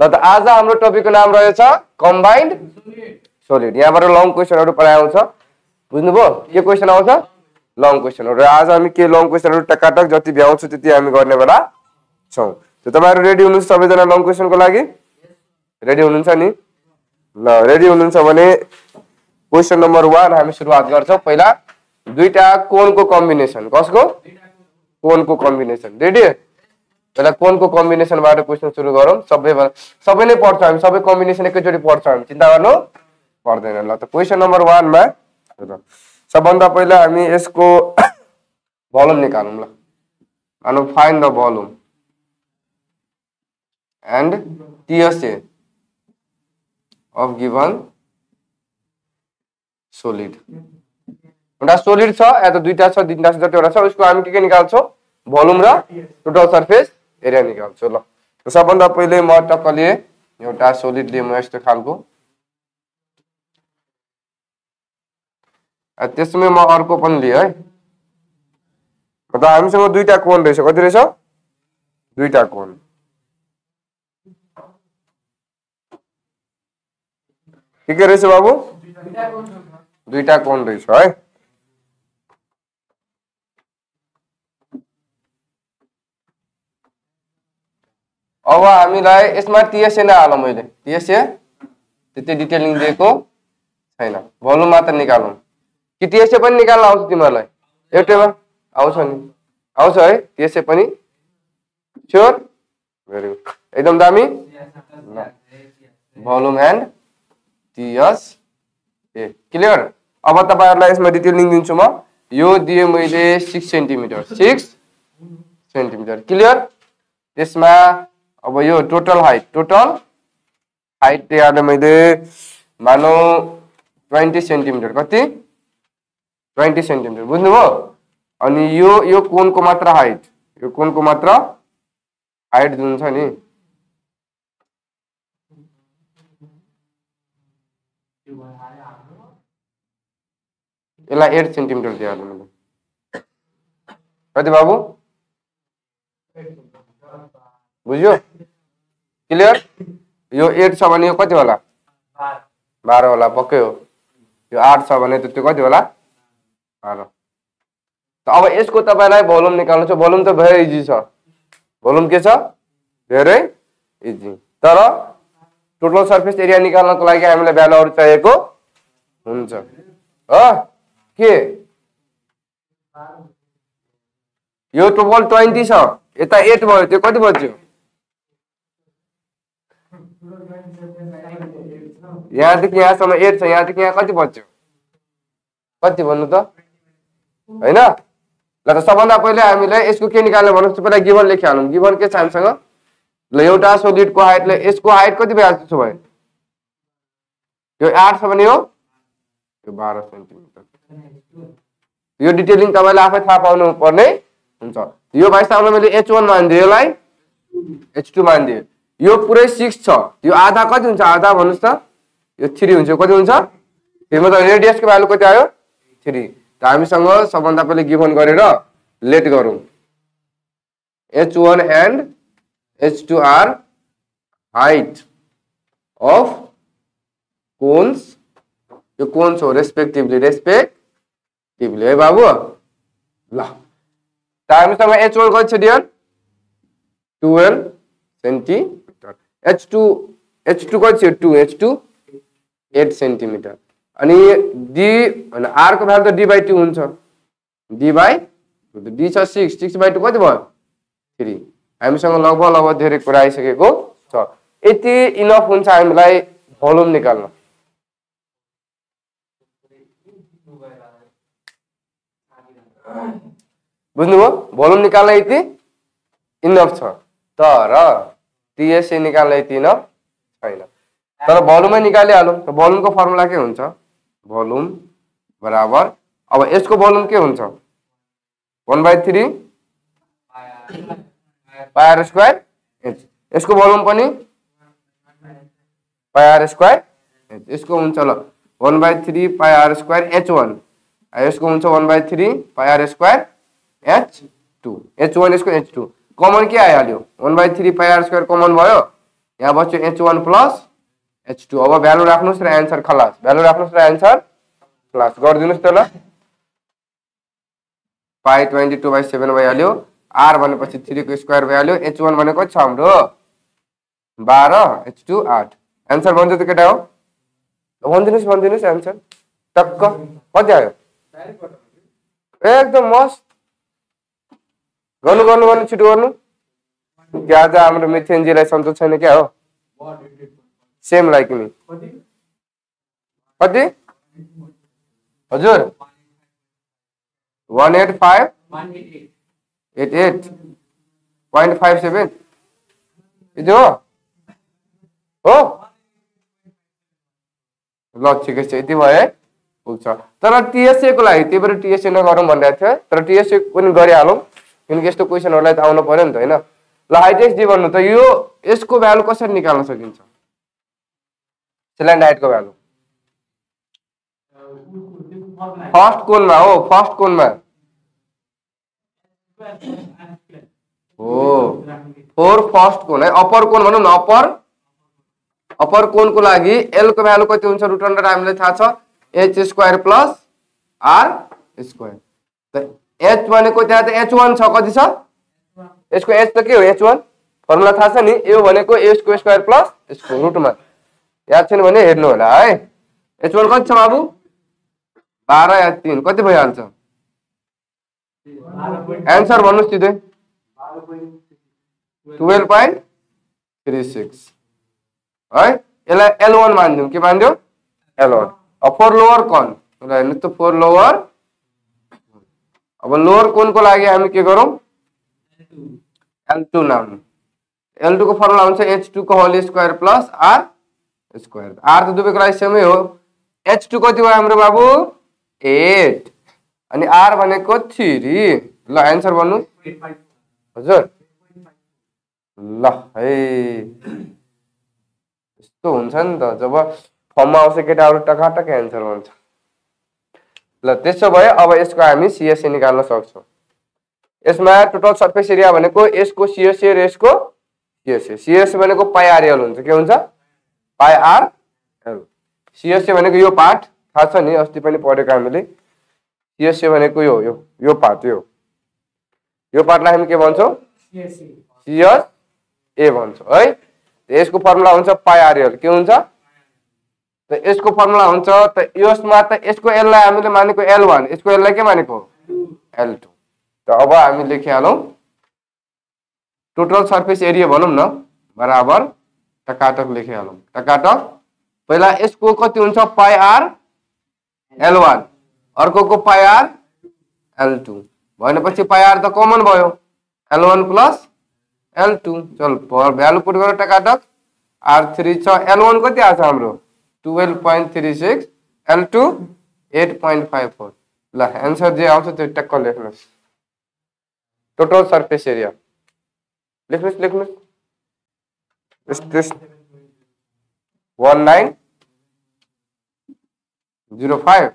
ल त आज हाम्रो टपिकको नाम रहेछ कम्बाइन्ड सोलिड यहाँबाट लङ क्वेसनहरू पढाइ आउँछ। बुझ्नुभयो? के क्वेसन आउँछ? लङ क्वेसनहरू र आज हामी के लङ क्वेसनहरू टकाटक जति भ्याउँछौँ त्यति हामी गर्ने बेला छौँ। त तपाईँहरू रेडी हुनुहुन्छ सबैजना लङ क्वेसनको लागि? रेडी हुनुहुन्छ नि? ल रेडी हुनुहुन्छ भने क्वेसन नम्बर वान हामी सुरुवात गर्छौँ। पहिला दुईटा कोनको कम्बिनेसन कसको? कोनको कम्बिनेसन रेडी पहिला कोनको कम्बिनेसनबाट क्वेसन सुरु गरौँ। सबै सबै नै पढ्छ हामी सबै कम्बिनेसन एकैचोटि पढ्छ हामी। चिन्ता गर्नु पर्दैन ल। त क्वेसन नम्बर वानमा सबभन्दा पहिला हामी यसको भलुम निकालौँ ल। मानौ find the volume and TSA of given solid एउटा सोलिड छ या त दुईटा छ तिनवटा छ जतिवटा छ उसको हामी के के निकाल्छौँ? भोल्युम र टोटल सर्फेस एरिया निकाल्छु ल सबभन्दा पहिले म टक्क लिएँ एउटा सोलिड लिएँ म यस्तो खालको त्यसमै म अर्को पनि लिएँ है त हामीसँग दुईटा कोन रहेछ कति रहेछ दुईटा कोन के के रहेछ बाबु दुईटा कोन रहेछ है अब हामीलाई यसमा टिएसए नै हालौँ मैले। टिएसए त्यति डिटेलिङ दिएको छैन। भोल्युम मात्र निकालौँ। कि टिएसए पनि निकाल्न आउँछ तिमीहरूलाई? एउटैमा आउँछ नि। आउँछ है टिएसए पनि। स्योर भेरी गुड एकदम दामी? Volume and TS A clear? अब तपाईँहरूलाई यसमा डिटेलिङ दिन्छु म। यो दिएँ मैले six centimetre six centimetre clear? त्यसमा अब यो टोटल हाइट टोटल हाइट त्यहाँले मैले मानौ ट्वेन्टी सेन्टिमिटर कति? ट्वेन्टी सेन्टिमिटर बुझ्नुभयो? अनि यो यो कोनको मात्र हाइट यो कोनको मात्र हाइट जुन छ नि? यसलाई एट सेन्टिमिटर दिइहाल्नु मैले कति बाबु? बुझ्यो क्लियर यो एट छ भने यो कति होला बाह्र होला पक्कै हो यो आठ छ भने त त्यो कति होला बाह्र त अब यसको तपाईँलाई भोल्युम निकाल्नु छ भोल्युम त धेरै इजी छ भोल्युम के छ धेरै इजी तर टोटल सर्फेस एरिया निकाल्नको लागि हामीलाई भ्यालुहरू चाहिएको हुन्छ हो के यो टोटल ट्वेन्टी छ यता एट भयो त्यो कति बज्यो यहाँदेखि यहाँसम्म एट छ यहाँदेखि यहाँ कति बज्यो? कति भन्नु त? होइन? ल त सबभन्दा पहिले हामीले यसको के निकाल्ने भन्नुहोस् पहिला गिभन लेखिहालौँ गिभन के छ हामीसँग? ल एउटा सोलिडको हाइटले यसको हाइट कति भइहाल्छ त्यसो भए यो आठ छ भने यो यो बाह्र सेन्टिमिटर। यो डिटेलिङ तपाईँले आफै थाहा पाउनु पर्ने हुन्छ। यो भाइसाबलाई मैले एच वान मानिदिएँ यसलाई? एच टू मानिदिएँ। यो पुरै सिक्स छ। यो आधा कति हुन्छ? आधा भन्नुहोस् त। यो थ्री हुन्छ। कति हुन्छ? फेरि त रेडियसको भ्यालु कति आयो? थ्री त हामीसँग सबभन्दा पहिले गिभन गरेर लेट गरौँ। H one and H two R height of cone यो कोन्स हो रेस्पेक्टिभली रेस्पेक्टिभली है बाबु? ल। त हामीसँग एच वान कति छ dear twelve centimetre H two H two कति छ two H two eight centimetre. अनि डी आरको भ्यालु त डी बाई टू हुन्छ। डी बाई डी छ सिक्स सिक्स बाई टू कति भयो? थ्री हामीसँग लगभग लगभग धेरै कुरा आइसकेको छ। यति इनफ हुन्छ हामीलाई भोल्युम निकाल्न। बुझ्नुभयो? भोल्युम निकाल्न यति इनफ छ। तर टिएसए निकाल्न यति इनफ छैन। तर भोल्युमै निकालिहालौँ। त भोल्युमको फर्मुला के हुन्छ? भोल्युम बराबर। अब यसको भोल्युम के हुन्छ? One by three pi r square H यसको भोल्युम पनि पायर स्क्वायर एच यसको हुन्छ ल one by three pi r square H one यसको हुन्छ one by three pi r square H two H one यसको एच टू कमन के आइहाल्यो? One by three pi r square common भयो। यहाँ बच्यो H one plus H two अब value राख्नुहोस् र एन्सर खलास। भ्यालु राख्नुहोस् र एन्सर खलास। गरिदिनुहोस् त ल pi twenty two by seven भइहाल्यो। आर भनेपछि थ्रीको स्क्वायर भइहाल्यो। एच वान भनेको छ हाम्रो बाह्र एच टू आठ। एन्सर भन्छ त केटा हो? भनिदिनुहोस् भनिदिनुहोस् एन्सर टक्क। कति आयो? एकदम मस्त। गर्नु गर्नु गर्नु छिटो गर्नु। आज हाम्रो मिथेनजीलाई सन्तोष छैन क्या हो? सेम लाइक मी कति हजुर one eight five eight eight point five seven यति हो हो ल ठिकै छ यति भयो है पुग्छ तर टिएसएको लागि त्यही भएर टिएसए नगरौँ भनिरहेको थियो तर टिएसए पनि गरिहालौँ किनकि यस्तो क्वेसनहरूलाई त आउनु पऱ्यो नि त होइन ल हाइटेक्स जी भन्नु त यो यसको भ्यालु कसरी निकाल्न सकिन्छ सिलाइन्ड हाइटको भ्यालु फर्स्ट कोनमा हो फर्स्ट कोनमा हो। फोर फर्स्ट कोन है। अप्पर कोन भनौँ न अप्पर अप्पर कोनको लागि एलको भ्यालु कति हुन्छ? रुट अन्डर हामीलाई थाहा छ। H square plus R square त एच भनेको त्यहाँ त? एच वान छ। कति छ? यसको एच त के हो? एच वान फर्मुला थाहा छ नि? यो भनेको एसको स्क्वायर प्लस यसको रुटमा याद छैन भने हेर्नु होला है? एच वान कति छ बाबु? बाह्र या तिन कति भइहाल्छ? एन्सर भन्नुहोस् सिधै टुवेल्भ पोइन्ट थ्री सिक्स है? यसलाई एल वान मानिदिउँ के मानिदिउँ? L one for lower cone? यसलाई हेर्नुहोस् त फोर लोवर अब लोवर कोनको लागि हामी के गरौँ? एल टू नाम। एल टूको फर्मुला हुन्छ H टूको whole square plus R square R त दुवैको लागि सेमै हो। एच टू कति भयो हाम्रो बाबु? एट अनि आर भनेको थ्री ल एन्सर भन्नु। हजुर। ल है। यस्तो हुन्छ नि त। जब फर्ममा आउँछ केटाहरू टकाटक एन्सर भन्छ ल त्यसो भए अब यसको हामी सिएससी निकाल्न सक्छौँ। यसमा टोटल सर्फेस एरिया भनेको यसको सिएससी र यसको सिएससी सिएससी भनेको पाइ आरएल हुन्छ। के हुन्छ? पाइ आर एल सिएससी भनेको यो पार्ट थाहा छ नि अस्ति पनि पढेको हामीले। सिएससी भनेको यो यो यो पार्ट यो यो पार्टलाई हामी के भन्छौँ? सिएस ए भन्छौँ है। यसको फर्मुला हुन्छ पाइआरएल के हुन्छ? त यसको फर्मुला हुन्छ त यसमा त यसको एललाई हामीले मानेको एल वान यसको एललाई के मानेको? एल टू त अब हामी लेखिहालौँ। टोटल सर्फेस एरिया भनौँ न बराबर। टकाटक लेखिहालौँ टकाटक? पहिला यसको कति हुन्छ? Pi r L one one अर्कोको पाइआर एल टू भनेपछि पाइआर त कमन भयो। L one plus L two चल भ्यालु पुट गरेर टकाटक। आर थ्री छ। एल वान कति आएको छ point three six L two eight point five four ल एन्सर जे आउँछ त्यो टक्क टोटल सर्फेस एरिया लेख्नुहोस् लेख्नुहोस्। वान नाइन जिरो फाइभ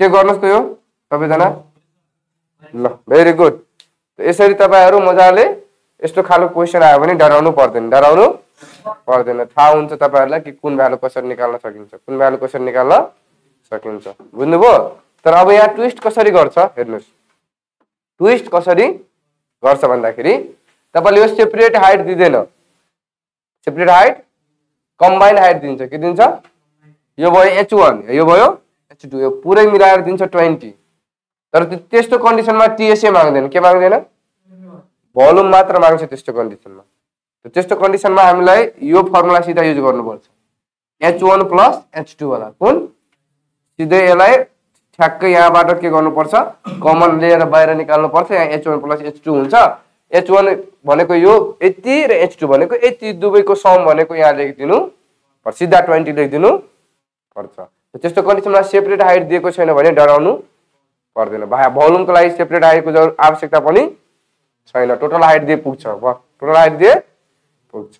के गर्नुहोस् त यो सबैजना। ल भेरी गुड यसरी तपाईँहरू मजाले यस्तो खालको क्वेसन आयो भने डराउनु पर्दैन। डराउनु पर्दैन। थाहा हुन्छ तपाईँहरूलाई कि कुन भ्यालु कसरी निकाल्न सकिन्छ। कुन भ्यालु कसरी निकाल्न सकिन्छ। बुझ्नुभयो? तर अब यहाँ ट्विस्ट कसरी गर्छ? हेर्नुहोस्। ट्विस्ट कसरी गर्छ भन्दाखेरि तपाईँले यो सेपरेट हाइट दिँदैन। सेपरेट हाइट कम्बाइन्ड हाइट दिन्छ। के दिन्छ? यो भयो एच वान यो भयो एच टू यो पुरै मिलाएर दिन्छ ट्वेन्टी तर त्यस्तो कन्डिसनमा टिएसए माग्दैन। के माग्दैन? भोल्युम मात्र माग्छ त्यस्तो कन्डिसनमा त्यस्तो कन्डिसनमा हामीलाई यो फर्मुला सिधा युज गर्नुपर्छ। एच वान प्लस एच टूवाला कुन? सिधै यसलाई ठ्याक्कै यहाँबाट के गर्नुपर्छ? कमन लिएर बाहिर निकाल्नुपर्छ। यहाँ H one plus H two हुन्छ। एच वान भनेको यो यति र एच टू भनेको यति दुवैको सम भनेको यहाँ लेखिदिनु पर्छ। सिधा ट्वेन्टी लेखिदिनु पर्छ। त्यस्तो कन्डिसनमा सेपरेट हाइट दिएको छैन भने डराउनु पर्दैन। भा भोल्युमको लागि सेपरेट हाइटको आवश्यकता पनि छैन। टोटल हाइट दिए पुग्छ। टोटल हाइट दिए पुग्छ।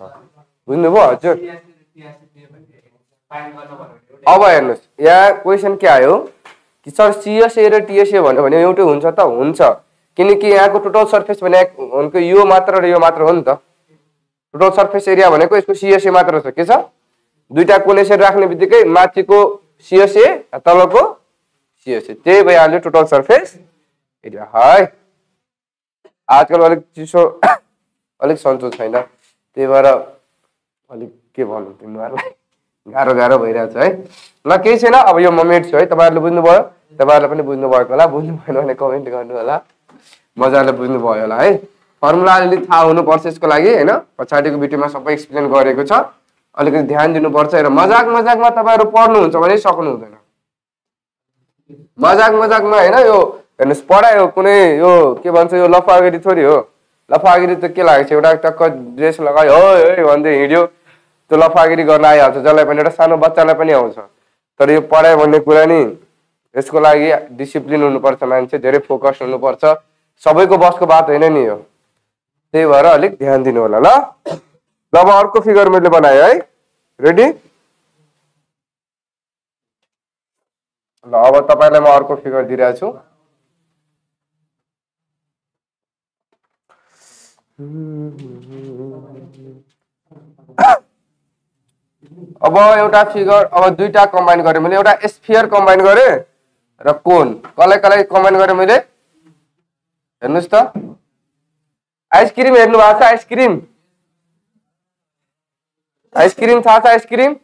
बुझ्नुभयो? हजुर अब हेर्नुहोस् यहाँ क्वेसन के आयो कि सर सिएसए र टिएसए भन्यो भने एउटै हुन्छ त? हुन्छ। किनकि यहाँको टोटल सर्फेस भने भनेको यो मात्र र यो मात्र हो नि त। टोटल सर्फेस एरिया भनेको यसको सिएसए मात्र छ। के छ? दुईटा कुन यसरी राख्ने बित्तिकै माथिको सिएसए तलको सिएसए त्यही भइहाल्यो टोटल सर्फेस एरिया है आजकल अलिक चिसो अलिक सन्चो छैन। त्यही भएर अलिक के भन्नु तिमीहरूलाई? गाह्रो गाह्रो भइरहेछ है। ल केही छैन। अब यो मोमेन्ट छु है। तपाईँहरूले बुझ्नुभयो। तपाईँहरूले पनि बुझ्नुभएको होला। बुझ्नु भएन भने कमेन्ट गर्नु होला मजाले बुझ्नुभयो होला है? फर्मुला अलिअलि थाहा हुनुपर्छ यसको लागि होइन? पछाडिको भिडियोमा सबै एक्सप्लेन गरेको छ। अलिकति ध्यान दिनुपर्छ र मजाक मजाकमा तपाईँहरू पढ्नुहुन्छ भने सक्नु हुँदैन। मजाक मजाकमा होइन यो हेर्नुहोस् पढाइ हो कुनै यो के भन्छ यो लफागिरी थोरै हो। लफागिरी त के लागेको छ? एउटा टक्क ड्रेस लगायो है भन्दै हिँड्यो। त्यो लफागिरी गर्न आइहाल्छ जसलाई पनि एउटा सानो बच्चालाई पनि आउँछ। तर यो पढाइ भन्ने कुरा नि यसको लागि डिसिप्लिन हुनुपर्छ मान्छे धेरै फोकस हुनुपर्छ। सबैको बसको बात होइन नि यो। त्यही भएर अलिक ध्यान दिनु होला ल? ल अब अर्को फिगर मैले बनाएँ है। रेडी ल अब तपाईँलाई म अर्को फिगर दिइरहेको छु। अब एउटा फिगर अब दुईटा कम्बाइन गरेँ मैले। एउटा स्फियर कम्बाइन गरेँ र कोन कसलाई कसलाई कम्बाइन गरेँ मैले? हेर्नुहोस् त आइसक्रिम हेर्नु भएको छ आइसक्रिम आइसक्रिम थाहा छ आइसक्रिम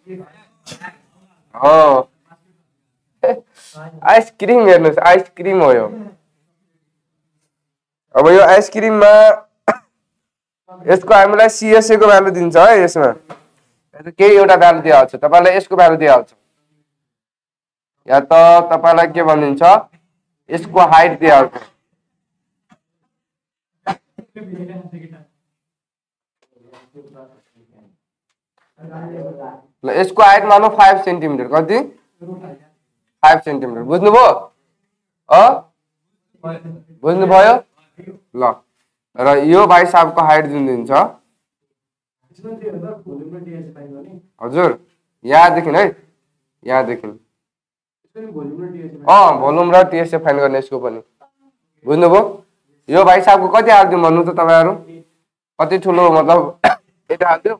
आइसक्रिम हेर्नुहोस् आइसक्रिम हो यो अब यो आइसक्रिममा यसको हामीलाई सिएसए को भ्यालु दिन्छ है यसमा केही एउटा भ्यालु दिइहाल्छ तपाईँलाई यसको या त तपाईँलाई के भनिदिन्छ यसको हाइट दिइहाल्छ ल यसको हाइट मानौ फाइभ सेन्टिमिटर कति? फाइभ सेन्टिमिटर बुझ्नुभयो? अ? बुझ्नुभयो? ल र यो भाइ साहबको हाइट जुन दिन्छ हजुर यहाँदेखि है यहाँदेखि। अँ भोल्युम र टिएसए फाइन गर्ने यसको पनि। बुझ्नुभयो? यो भाइ साहबको कति हालिदिउँ भन्नु त तपाईँहरू? कति ठुलो मतलब यता हालिदिउँ?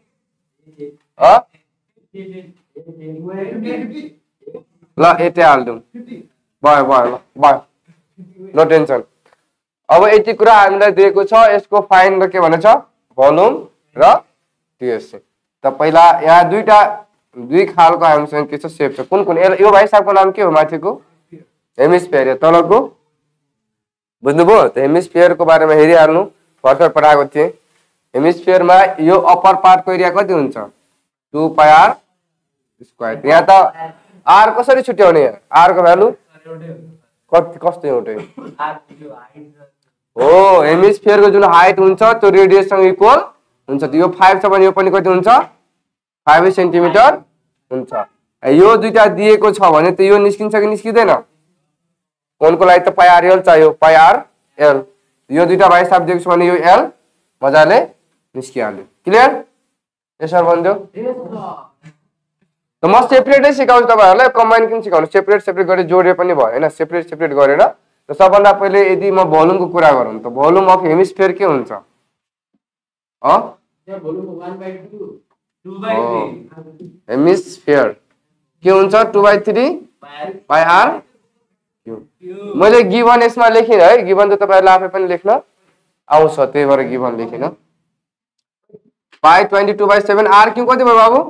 ल यतै हालिदिउँ। भयो भयो ल भयो। No tension. अब यति कुरा हामीलाई दिएको छ यसको फाइन र के भने छ? भोल्युम र टिएससी। त पहिला यहाँ दुईटा दुई खालको हामीसँग के छ सेप छ। कुन कुन? यो भाइ साहबको नाम के हो माथिको? हेमिस्फियर तलको? बुझ्नुभयो? त हेमिस्फियरको बारेमा हेरिहाल्नु। भर्खर पढाएको थिएँ। हेमिस्फियरमा यो अप्पर पार्टको एरिया कति हुन्छ? टु पाई स्क्वायर यहाँ त आर कसरी छुट्याउने आरको भ्यालु कति कस्तो एउटै? हो हेमिस्फियरको जुन हाइट हुन्छ त्यो रेडियससँग इक्वल हुन्छ। यो फाइभ छ भने यो पनि कति हुन्छ? फाइभ सेन्टिमिटर हुन्छ। यो दुइटा दिएको छ भने त यो निस्किन्छ कि निस्किँदैन? कोनको लागि त पाइआर एल चाहियो पाइआर एल यो दुइटा भाइ छ भने यो एल मजाले निस्किहाल्यो क्लियर यसरी भनिदियो त म सेपरेटै सिकाउँछु तपाईँहरूलाई कम्बाइन किन सिकाउनु सेपरेट सेपरेट गरेर जोडे पनि भयो होइन सेपरेट सेपरेट गरेर र सबभन्दा पहिले यदि म भोल्युमको कुरा गरौँ त भोल्युम अफ हेमिस्फियर के हुन्छ हेमिस्फियर के हुन्छ two by three by R मैले गिभन यसमा लेखिनँ है। गिभन त तपाईँहरूले आफै पनि लेख्न आउँछ त्यही भएर given लेखिनँ। By twenty two by seven. R cube कति भयो बाबु?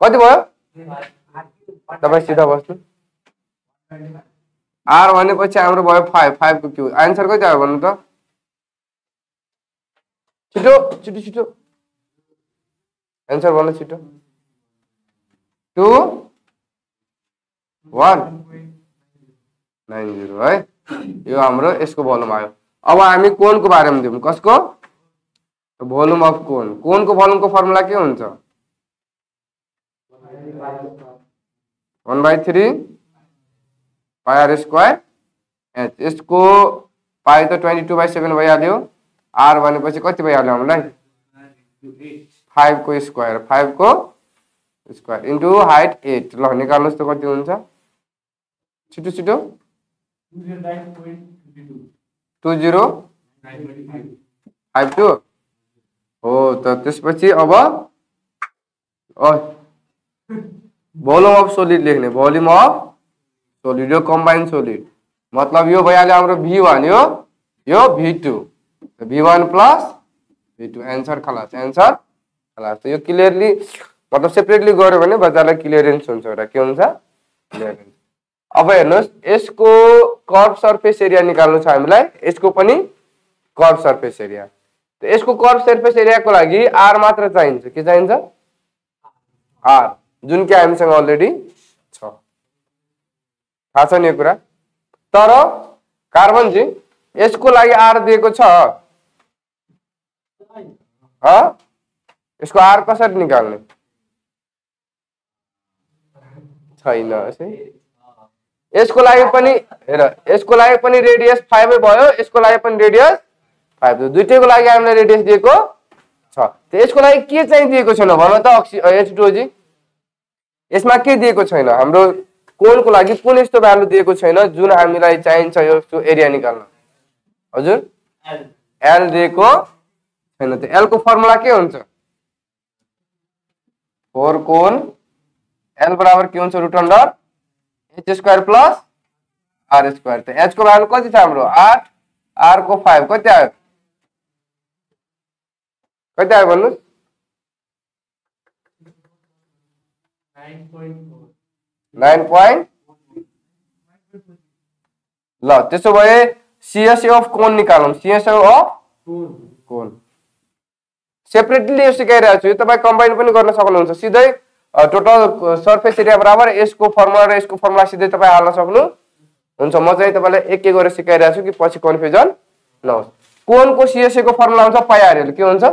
कति भयो? तपाईँ सिधा बस्नु। आर भनेपछि हाम्रो भयो फाइभ। फाइभको क्यु। एन्सर कति आयो भन्नु त? छिटो छिटो छिटो। एन्सर भन्नु छिटो। टु वान नाइन जिरो है? यो हाम्रो यसको भोल्युम आयो। अब हामी कोनको बारेमा दिउँ। कसको? Volume of cone. कोनको भोल्युमको फर्मुला के हुन्छ? One by three pi square H यसको पाई त ट्वेन्टी टू बाई सेभेन भइहाल्यो। आर भनेपछि कति भइहाल्यो हामीलाई? फाइभको स्क्वायर फाइभको स्क्वायर इन्टु हाइट एट ल निकाल्नुहोस् त कति हुन्छ? छिटो छिटो। Two zero. Five two. हो त त्यसपछि अब भोल्युम अफ सोलिड लेख्ने। भोल्युम अफ सोलिड यो कम्बाइन सोलिड मतलब यो भइहाल्यो हाम्रो भी वान यो यो V two V one plus V two answer खलास एन्सर खलास यो क्लियरली मतलब सेपरेटली गऱ्यो भने बच्चालाई क्लियरेन्स हुन्छ एउटा। के हुन्छ? क्लियरेन्स अब हेर्नुहोस् यसको कर्भ सर्फेस एरिया निकाल्नु छ हामीलाई। यसको पनि कर्भ सर्फेस एरिया यसको कर्भ सर्फेस एरियाको लागि आर मात्र चाहिन्छ। के चाहिन्छ? आर जुन कि हामीसँग अलरेडी छ। थाहा छ नि यो कुरा? तर कार्बन चाहिँ यसको लागि आर दिएको छ। यसको आर कसरी निकाल्ने? छैन यसको लागि पनि हेर यसको लागि पनि रेडियस फाइभै भयो यसको लागि पनि रेडियस फाइभ दुइटैको लागि हामीलाई रेडियस दिएको छ। यसको लागि के चाहिँ दिएको छैन भन त अक्सि एच टुजी। यसमा के दिएको छैन? हाम्रो कोलको लागि कुन यस्तो भ्यालु दिएको छैन जुन हामीलाई चाहिन्छ यो एरिया निकाल्न? हजुर? एल दिएको छैन। त्यो एलको फर्मुला के हुन्छ? फोर कोन एल बराबर के हुन्छ root under H square plus R square त एचको भ्यालु कति छ हाम्रो आठ आरको फाइभ कति आयो कति आयो भन्नुहोस् नाइन पोइन्ट ल त्यसो भए सिएसए अफ कोन निकालौँ। सिएसए अफ कोन सेपरेटली यो सिकाइरहेको छु यो तपाईँ कम्बाइन पनि गर्न सक्नुहुन्छ सिधै टोटल सर्फेस एरिया बराबर यसको फर्मुला र यसको फर्मुला सिधै तपाईँ हाल्न सक्नु। हुन्छ म चाहिँ तपाईँलाई एक एक गरेर सिकाइरहेको छु कि पछि कन्फ्युजन नहोस्। कोनको सिएसएको फर्मुला हुन्छ? पाइआरएल के हुन्छ?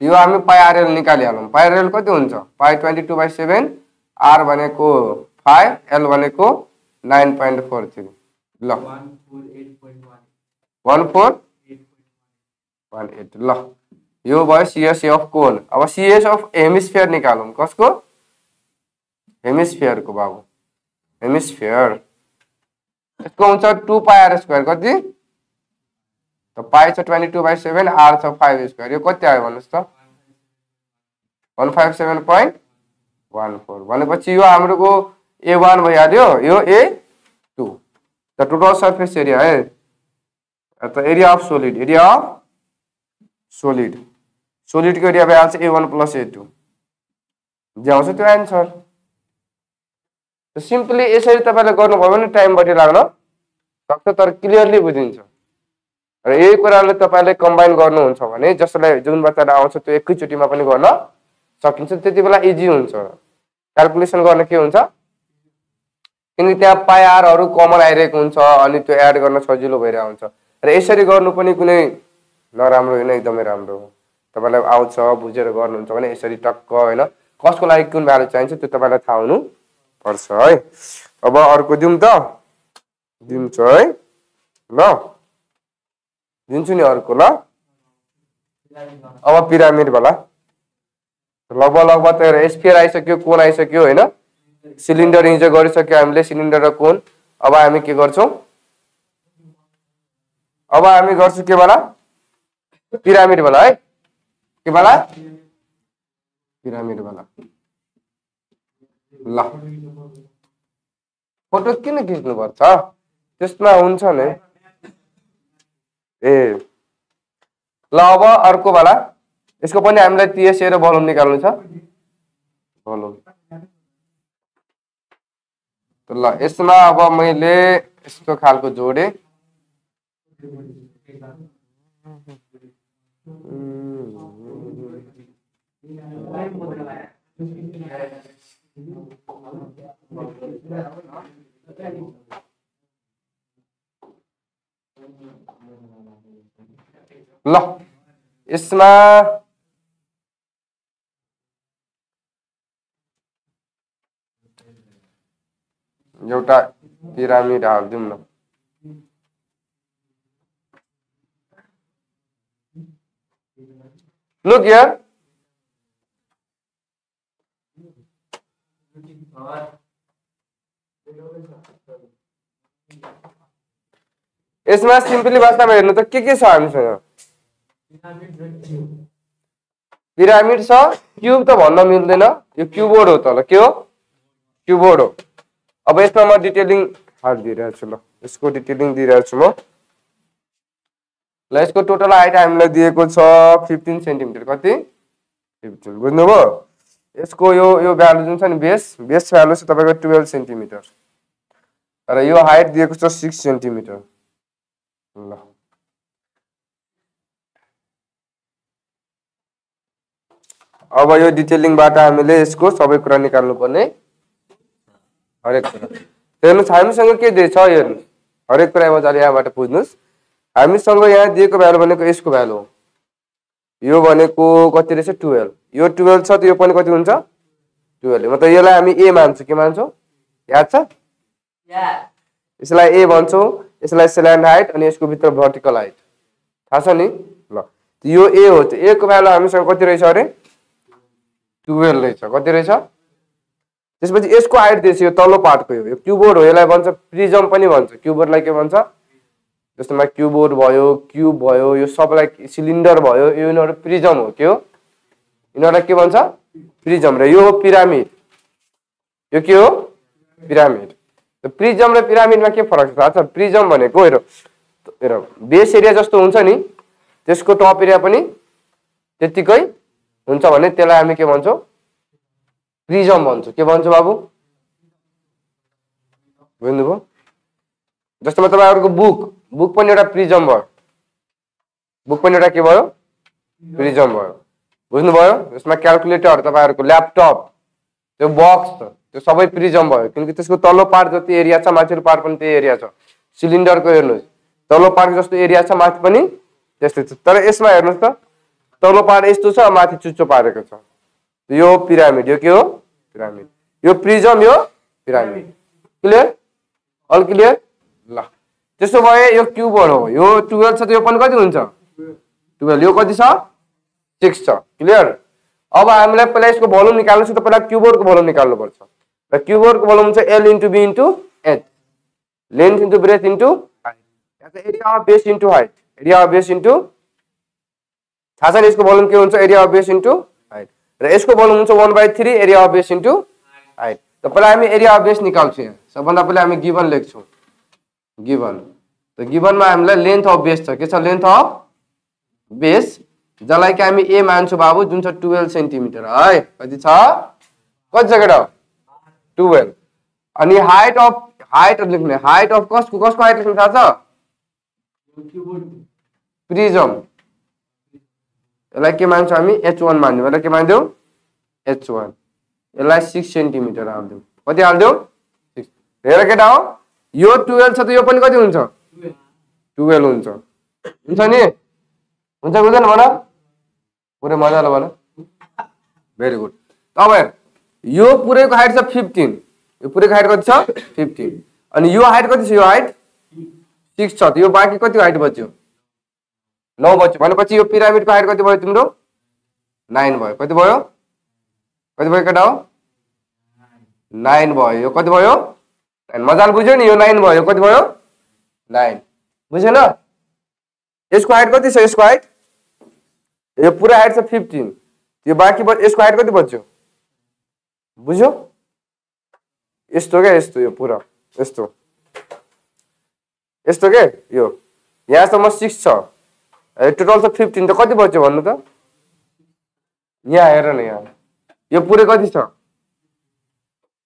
यो हामी पाइआरएल निकालिहालौँ। पाइआरएल कति हुन्छ? Pi twenty two by seven R भनेको फाइभ एल भनेको नाइन पोइन्ट फोर थ्री। ल। One four one eight. ल। यो भयो सिएसए अफ कोन अब सिएस अफ हेमिस्फियर निकालौँ। कसको? हेमिस्फियरको बाबु। हेमिस्फियर यसको हुन्छ टु पाई आर स्क्वायर कति? त पाई छ twenty two by seven R छ फाइभ स्क्वायर यो कति आयो भन्नुहोस् त? One five seven point one four भनेपछि यो हाम्रोको ए वान भइहाल्यो। यो A two the total surface area है। त area of solid area of solid सोलिडको area भइहाल्छ A one plus A two. जे आउँछ त्यो एन्सर सिम्पली यसरी तपाईँले गर्नुभयो भने टाइम बढी लाग्न सक्छ तर क्लियरली बुझिन्छ। र यही कुराले तपाईँले कम्बाइन गर्नुहुन्छ भने जसलाई जुन बच्चाले आउँछ त्यो एकैचोटिमा पनि गर्न सकिन्छ त्यति बेला इजी हुन्छ। क्यालकुलेसन गर्न के हुन्छ? किनकि त्यहाँ पायारहरू कमन आइरहेको हुन्छ अनि त्यो एड गर्न सजिलो भइरहेको हुन्छ। र यसरी गर्नु पनि कुनै नराम्रो होइन एकदमै राम्रो हो। तपाईँलाई आउँछ बुझेर गर्नुहुन्छ भने यसरी टक्क होइन। कसको लागि कुन भ्यालु चाहिन्छ त्यो तपाईँलाई थाहा हुनु पर्छ है। अब अर्को दिउँ त। दिन्छ है। ल। दिन्छु नि अर्को ल। अब पिरामिडवाला लगभग लगभग त स्पियर आइसक्यो कोन आइसक्यो होइन। सिलिन्डर हिजो गरिसक्यो हामीले सिलिन्डर र कोन। अब हामी के गर्छौँ? अब हामी गर्छौँ के वाला? पिरामिडवाला है। के वाला पिरामिडवाला ल फोटो किन खिच्नुपर्छ त्यसमा हुन्छ नि ए ल अब अर्को वाला यसको पनि हामीलाई टिएसए र भलुम निकाल्नु छ भलुम ल यसमा अब मैले यस्तो खालको जोडेँ ल यसमा एउटा पिरामिड हालिदिउँ न Look here. यसमा सिम्पली वास्तवमा हेर्नु त के के छ हामीसँग? पिरामिड छ क्युब त भन्न मिल्दैन। यो क्युबोर्ड हो तल के हो? क्युबोर्ड हो। अब यसमा म डिटेलिङ हालिदिइरहेको छु ल। यसको डिटेलिङ दिइरहेको छु म। ल यसको टोटल हाइट हामीलाई दिएको छ फिफ्टिन सेन्टिमिटर कति? फिफ्टिन बुझ्नुभयो? यसको यो यो भ्यालु जुन छ नि बेस बेस भ्यालु छ तपाईँको टुवेल्भ सेन्टिमिटर र यो हाइट दिएको छ सिक्स सेन्टिमिटर ल। अब यो डिटेलिङबाट हामीले यसको सबै कुरा निकाल्नु पर्ने हरेक कुरा। हेर्नुहोस् हामीसँग के दिएछ हेर्नुहोस् हरेक कुरा मजाले यहाँबाट बुझ्नुहोस्। हामीसँग यहाँ दिएको भ्यालु भनेको यसको भ्यालु हो। यो भनेको कति रहेछ? टुवेल्भ यो टुवेल्भ छ त यो पनि कति हुन्छ? टुवेल्भ। मतलब यसलाई हामी ए मान्छौँ। के मान्छौँ? याद छ? यसलाई ए भन्छौँ। यसलाई सेल्यान्ड हाइट अनि यसको भित्र भर्टिकल हाइट। थाहा छ नि? ल। यो ए हो। त्यो ए को भ्यालु हामीसँग कति रहेछ अरे? टुवेल्भ रहेछ। कति रहेछ? त्यसपछि यसको हाइट दिएछ यो तल्लो पार्टको यो क्युबोर्ड हो। यसलाई भन्छ प्रिजम पनि भन्छ। क्युबोर्डलाई के भन्छ? जस्तोमा क्युबोर्ड भयो क्युब भयो यो सबलाई सिलिन्डर भयो। यो यिनीहरू प्रिजम हो। के हो? यिनीहरूलाई के भन्छ? प्रिजम र यो हो पिरामिड यो के हो? पिरामिड प्रिजम र पिरामिडमा के फरक छ? थाहा छ प्रिजम भनेको हेर हेर बेस एरिया जस्तो हुन्छ नि त्यसको टप एरिया पनि त्यत्तिकै हुन्छ भने त्यसलाई हामी के भन्छौँ? प्रिजम भन्छौँ। के भन्छौँ बाबु? बुझ्नुभयो? जस्तोमा तपाईँहरूको बुक बुक पनि एउटा प्रिजम भयो। बुक पनि एउटा के भयो? प्रिजम भयो। बुझ्नुभयो? यसमा क्यालकुलेटर तपाईँहरूको ल्यापटप त्यो बक्स त्यो सबै प्रिजम भयो। किनकि त्यसको तल्लो पार्ट जति एरिया छ माथिल्लो पार्ट पनि त्यही एरिया छ। सिलिन्डरको हेर्नुहोस्। तल्लो पार्ट जस्तो एरिया छ माथि पनि त्यस्तै छ। तर यसमा हेर्नुहोस् त तल्लो पार्ट यस्तो छ माथि चुच्चो पारेको छ। यो पिरामिड यो के हो? पिरामिड यो प्रिजम यो पिरामिड क्लियर अल क्लियर ल। त्यसो भए यो क्युबोर्ड हो। यो टुवेल्भ छ त यो पनि कति हुन्छ? टुवेल्भ यो कति छ? सिक्स छ. क्लियर अब हामीलाई पहिला यसको भोल्युम निकाल्नु छ त पहिला क्युबोर्डको भोल्युम निकाल्नुपर्छ र क्युबोर्डको भोल्युम छ L into B into H length into breadth into height area of base into height area of base into थाहा छ नि यसको भोल्युम के हुन्छ? Area of base into height र यसको भोल्युम हुन्छ one by three area of base into height त पहिला हामी एरिया अफ बेस निकाल्छौँ यहाँ। सबभन्दा पहिला हामी गिभन लेख्छौँ। गिभन त गिभनमा हामीलाई लेन्थ अफ बेस छ। के छ? लेन्थ अफ बेस जसलाई कि हामी ए मान्छौँ बाबु जुन छ टुवेल्भ सेन्टिमिटर है? कति छ? कति केटा? टुवेल्भ अनि हाइट अफ हाइट लेख्ने हाइट अफ कसको कसको हाइट लेख्नु थाहा छ? प्रिजम। यसलाई के मान्छौँ हामी? एच वान मान्यौँ। यसलाई के मानिदिउँ एच वान यसलाई सिक्स सेन्टिमिटर हालिदिउँ। कति हालिदिउँ? सिक्स हेर केटा हो। यो टुवेल्भ छ त यो पनि कति हुन्छ? टुवेल्भ हुन्छ। हुन्छ नि? हुन्छ बुझेन भन? पुरै मजाले भन भेरी गुड अब हेर यो पुरैको हाइट छ फिफ्टिन यो पुरैको हाइट कति छ? फिफ्टिन अनि यो हाइट कति छ? यो हाइट सिक्स छ। यो बाँकी कति हाइट बच्यो? नौ बच्यो। भनेपछि यो पिरामिडको हाइट कति भयो तिम्रो? नाइन भयो। कति भयो? कति भयो केटा हो नाइन भयो। यो कति भयो? नाइन मजाले बुझ्यो नि? यो नाइन भयो। कति भयो? नाइन बुझेन यसको हाइट कति छ? यसको हाइट यो पुरा हाइट छ फिफ्टिन यो बाँकी यसको हाइट कति बच्यो बुझ्यो? यस्तो क्या यस्तो यो पुरा यस्तो। यस्तो के? यो यहाँसम्म सिक्स छ। टोटल छ फिफ्टिन त कति बच्यो भन्नु त? यहाँ हेर न यहाँ। यो पुरै कति छ?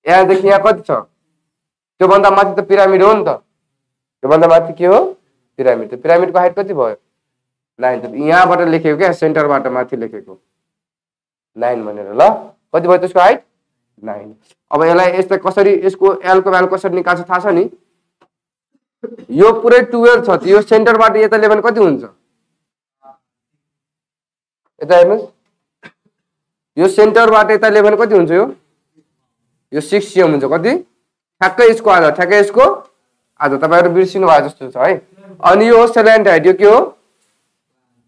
यहाँदेखि यहाँ कति छ? त्योभन्दा माथि त पिरामिड हो नि त। त्योभन्दा माथि के हो? पिरामिड त पिरामिडको हाइट कति भयो? नाइन त यहाँबाट लेखेको क्या सेन्टरबाट माथि लेखेको। नाइन भनेर ल कति भयो त्यसको हाइट? नाइन। अब यसलाई यस्तो कसरी यसको एलको भ्यालु कसरी निकाल्छ थाहा छ नि? यो पुरै टुवेल्भ छ यो सेन्टरबाट यता इलेभेन कति हुन्छ? यता हेर्नुहोस्। यो सेन्टरबाट यता इलेभेन कति हुन्छ यो? यो सिक्स सिएम हुन्छ कति? ठ्याक्कै यसको आज ठ्याक्कै यसको आज तपाईँहरू बिर्सिनु भयो जस्तो छ है। अनि यो सेलेन्ट हाइट यो के हो?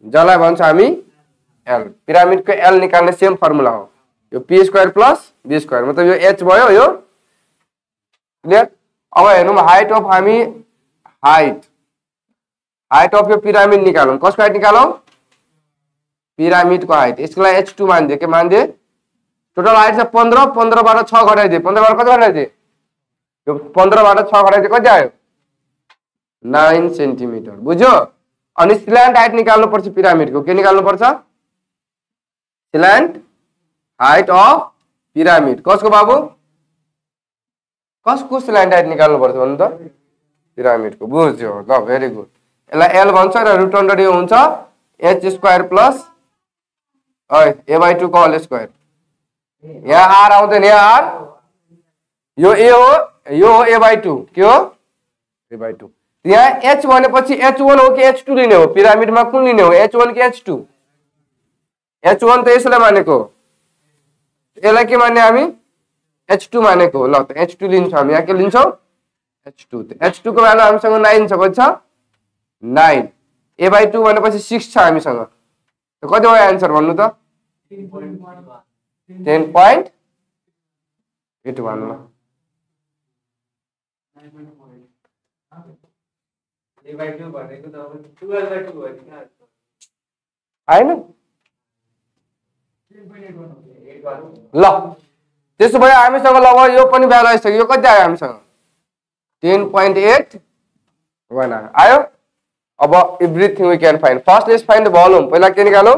जसलाई भन्छ हामी एल पिरामिडको एल निकाल्ने सेम फर्मुला हो यो P square plus B square मतलब यो एच भयो यो क्लियर अब हेर्नु हाइट अफ हामी हाइट हाइट अफ यो पिरामिड निकालौँ कसको हाइट निकालौँ पिरामिडको हाइट यसको लागि एच टू मानिदियो के मानिदिए टोटल हाइट छ पन्ध्र पन्ध्रबाट छ घटाइदिए पन्ध्रबाट कति घटाइदिए यो पन्ध्रबाट छ घटाइदिए कति आयो नाइन सेन्टिमिटर बुझ्यो अनि स्ल्यान्ट हाइट निकाल्नुपर्छ पिरामिडको। के निकाल्नुपर्छ स्ल्यान्ट हाइट अफ पिरामिड कसको बाबु? कसको स्ल्यान्ट हाइट निकाल्नुपर्छ भन्नु त? पिरामिडको बुझ्यो। ल भेरी गुड यसलाई एल भन्छ र रुट अन्डर यो हुन्छ। H square plus A by टूको whole square यहाँ आर आउँदैन। यहाँ आर यो ए हो। यो हो ए बाई टू के हो? ए बाई टू यहाँ एच भनेपछि एच वान हो कि एच टू लिने हो? पिरामिडमा कुन लिने हो? एच वान कि एच टू एच वान त यसलाई मानेको यसलाई के मान्ने हामी? एच टू मानेको ल त एच टू लिन्छौँ हामी। यहाँ के लिन्छौँ? एच टू एच टूको भ्यालु हामीसँग नाइन छ कति छ नाइन ए बाई टू भनेपछि सिक्स छ हामीसँग। कति भयो एन्सर भन्नु त? टेन पोइन्ट एट आएन ल त्यसो भए हामीसँग ल यो पनि भ्यालु आइसक्यो यो कति आयो हामीसँग? टेन पोइन्ट एट वान आयो। आयो अब everything we can find first is find volume पहिला के निकालौँ?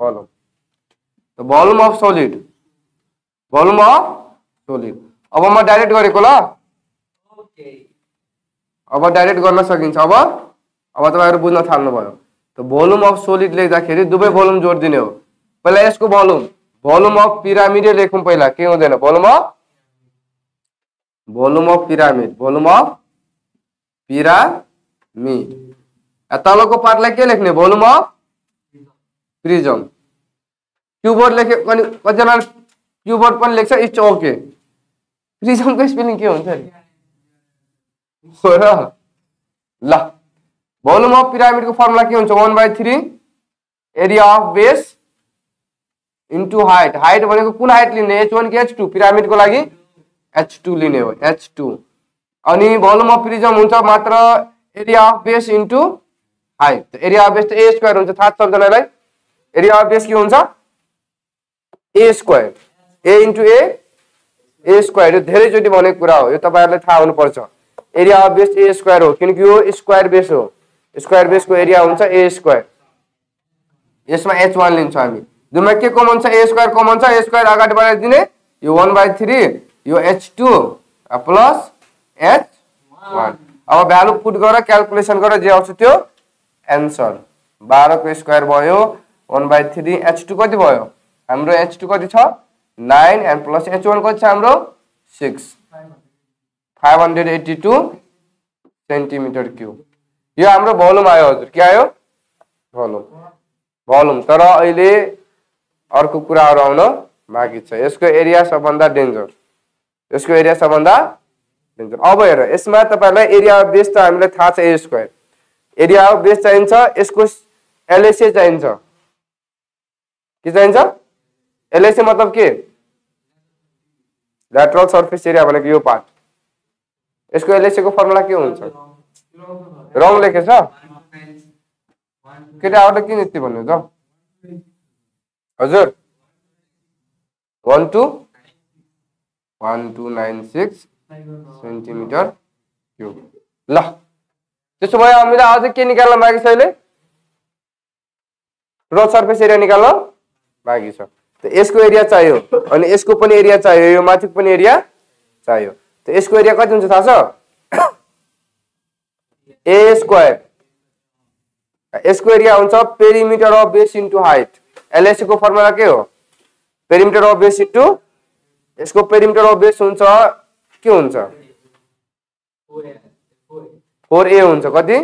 Volume the volume of solid volume of solid अब म डाइरेक्ट गरेको ल। अब डाइरेक्ट गर्न सकिन्छ। अब अब तपाईँहरू बुझ्न थाल्नुभयो। त भोल्युम अफ सोलिड लेख्दाखेरि दुवै भोल्युम जोडिदिने हो। पहिला यसको भोल्युम भोल्युम अफ पिरामिडै लेखौँ पहिला के हुँदैन। Volume of volume of pyramid volume of pyramid तलको पार्टलाई के लेख्ने? भोल्युम अफ प्रिजम क्युबोर्ड लेखे कतिजना क्युबोर्ड पनि लेख्छ इट्स ओके प्रिजमको स्पेलिङ के हुन्छ अरे ल। भोल्युम अफ पिरामिडको फर्मुला के हुन्छ? One by three area of base into height height भनेको कुन हाइट लिने? एच वान कि एच टू पिरामिडको लागि एच टू लिने हो एच टू अनि भोल्युम अफ प्रिजम हुन्छ मात्र area of base into height area of base त ए स्क्वायर हुन्छ थाहा छ सबजनालाई एरिया अफ बेस के हुन्छ? A square A into A A square यो धेरैचोटि भनेको कुरा हो यो तपाईँहरूलाई थाहा हुनुपर्छ। Area of base A square हो किनकि यो स्क्वायर बेस हो? स्क्वायर बेसको एरिया हुन्छ ए स्क्वायर यसमा एच वान लिन्छौँ हामी. दुईमा के कमन छ? ए स्क्वायर कमन छ? ए स्क्वायर अगाडि बढाइदिने यो वान बाई थ्री यो H two plus H one अब भ्यालु पुट गरेर क्यालकुलेसन गरेर जे आउँछ त्यो एन्सर बाह्रको स्क्वायर भयो one by three H two कति भयो? हाम्रो एच टू कति छ? Nine and plus H one कति छ हाम्रो? Six five hundred eighty two centimetre cube यो हाम्रो भोल्युम आयो हजुर। के आयो? भोल्युम भोल्युम तर अहिले अर्को कुराहरू आउन बाँकी छ। यसको एरिया सबभन्दा डेन्जर यसको एरिया सबभन्दा डेन्जर अब हेर यसमा तपाईँहरूलाई एरिया बेस त हामीलाई थाहा छ A square area of base चाहिन्छ यसको एलएसए चाहिन्छ। के चाहिन्छ? एलएसए मतलब के? ल्याटरल सर्फेस एरिया भनेको यो पार्ट यसको एलएसए को फर्मुला के हुन्छ? रङ लेखेछ? केटाहरूले किन यति भन्नु त? हजुर। One two one two nine six centimetre cube ल। त्यसो भए हामीलाई अझै के निकाल्न बाँकी छ अहिले? टोटल सर्फेस एरिया निकाल्न बाँकी छ। त यसको एरिया चाहियो अनि यसको पनि एरिया चाहियो यो माथिको पनि एरिया चाहियो। त यसको एरिया कति हुन्छ थाहा छ ए स्क्वायर यसको एरिया हुन्छ perimeter of base into height LSC को फर्मुला के हो पेरिमिटर अफ बेस इन्टु यसको पेरिमिटर अफ बेस हुन्छ के हुन्छ फोर ए हुन्छ कति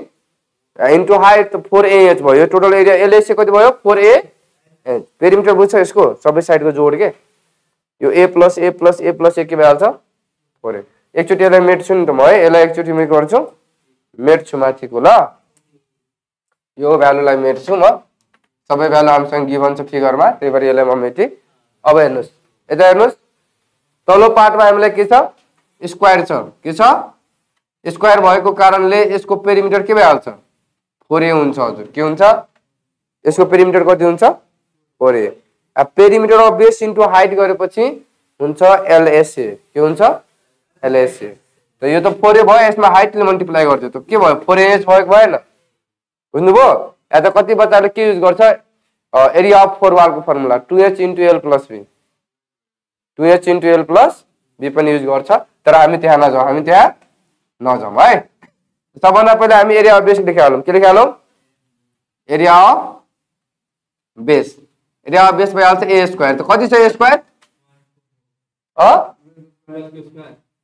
इन्टु हाइट फोर एएच भयो टोटल एरिया एलएससी कति भयो फोर ए पेरिमिटर बुझ्छ यसको सबै साइडको जोड के यो A plus A plus A plus A के भइहाल्छ ए एकचोटि यसलाई मेट्छु नि त म है। यसलाई एकचोटि म गर्छु। मेट्छु माथिको ल। यो भ्यालुलाई मेट्छु म। सबै भ्यालु हामीसँग गिभन छ फिगरमा त्यही भएर यसलाई म मेटेँ। अब हेर्नुहोस्। यता हेर्नुहोस्। तल्लो पार्टमा हामीलाई के छ? स्क्वायर छ। के छ? स्क्वायर भएको कारणले यसको पेरिमिटर के भइहाल्छ? फोर ए हुन्छ हजुर। के हुन्छ? यसको पेरिमिटर कति हुन्छ? Four A perimeter of base into height गरेपछि हुन्छ एलएसए के हुन्छ? एलएसए त यो त फोर ए भयो यसमा हाइटले मल्टिप्लाई गरिदियो। त के भयो? फोर एच भएको भएन। बुझ्नुभयो? या त कति बच्चाले के युज गर्छ? Area of four वालको formula two H into L plus B two H into L plus B पनि युज गर्छ। तर हामी त्यहाँ नजाउँ हामी त्यहाँ नजाउँ है? सबभन्दा पहिला हामी एरिया अफ बेस लेखिहालौँ के लेखिहालौँ area of base area of base भइहाल्छ ए स्क्वायर त कति छ ए स्क्वायर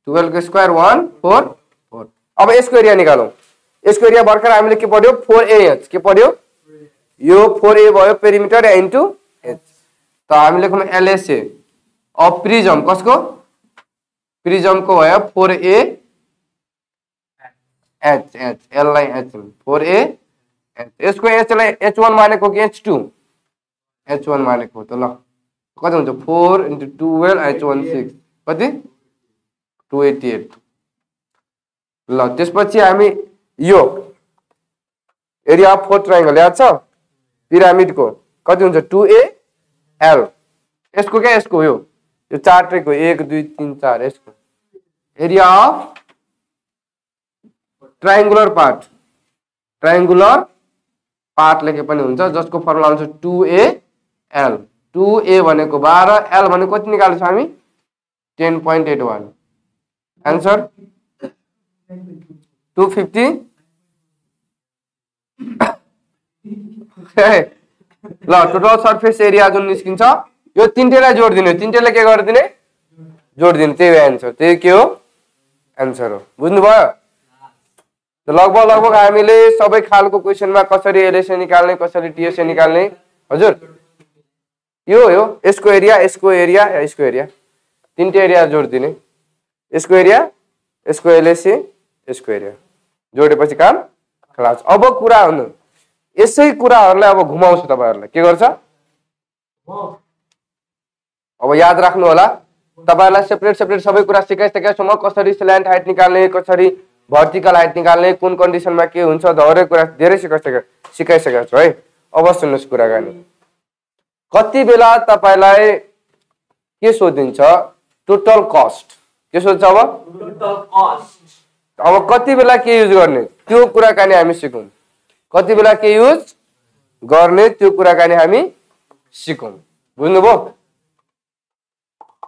टुवेल्भको स्क्वायर वान फोर फोर अब यसको एरिया निकालौँ। यसको एरिया भर्खर हामीले के पढ्यो फोर एएच के पढ्यो। यो फोर ए भयो पेरिमिटर इन्टु एच त हामी लेखौँ एलएसए अब प्रिजम कसको? प्रिजमको भयो फोर ए एच एच एललाई एच फोर ए एच यसको एचलाई एच वान मानेको कि एच टू एच वान मानेको त ल। कति हुन्छ? Four into H one six कति? टु एट्टी एट ल त्यसपछि हामी यो एरिया अफ फोर ट्राइङ्गल याद छ? पिरामिडको कति हुन्छ? टु ए एल यसको क्या? यसको यो। यो चारटैको एक दुई तिन चार। यसको। Area of triangular part triangular part लेखे पनि हुन्छ जसको फर्मुला हुन्छ two A L two A भनेको बाह्र एल भनेको कति निकाल्छ हामी? Ten point eight one answer two fifty ल टोटल सर्फेस एरिया जुन निस्किन्छ यो तिनटैलाई जोडिदिने तिनटैलाई के गरिदिने? जोडिदिने। त्यही एन्सर त्यही के हो? एन्सर हो। बुझ्नुभयो? लगभग लगभग हामीले सबै खालको क्वेसनमा कसरी एलएसए निकाल्ने कसरी टिएसए निकाल्ने? हजुर। यो हो यसको एरिया यसको एरिया यसको एरिया तिनटै एरिया जोडिदिने। यसको एरिया यसको एलएसए यसको एरिया जोडेपछि काम खलास अब कुरा हुनु। यसै कुराहरूलाई अब घुमाउँछु तपाईँहरूलाई। के गर्छ? अब याद राख्नु होला तपाईँहरूलाई सेपरेट सेपरेट सबै कुरा सिकाइसकेको छु म कसरी स्ल्यान्ट हाइट निकाल्ने कसरी भर्टिकल हाइट निकाल्ने कुन कन्डिसनमा के हुन्छ धेरै कुरा धेरै सिकाइसके सिकाइसकेको छु है। अब सुन्नुहोस् कुराकानी कति बेला तपाईँलाई के सोधिन्छ? टोटल कस्ट के सोध्छ अब? अब कति बेला के युज गर्ने? त्यो कुराकानी हामी सिकौँ। कति बेला के युज गर्ने? त्यो कुराकानी हामी सिकौँ। बुझ्नुभयो?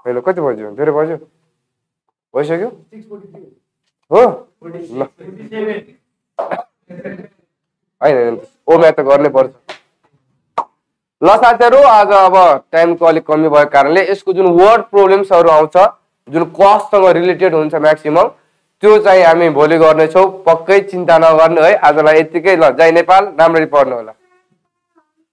होइन कति बज्यो? धेरै बज्यो? भइसक्यो? हो? ल। होइन ओ म्याथ त गर्नै पर्छ। ल साथीहरू आज अब टाइमको अलिक कमी भएको कारणले यसको जुन वर्ड प्रब्लम्सहरू आउँछ जुन कस्टसँग रिलेटेड हुन्छ म्याक्सिमम् त्यो चाहिँ हामी भोलि गर्नेछौँ। पक्कै चिन्ता नगर्नु है। आजलाई यत्तिकै ल जय नेपाल। राम्ररी पढ्नु होला।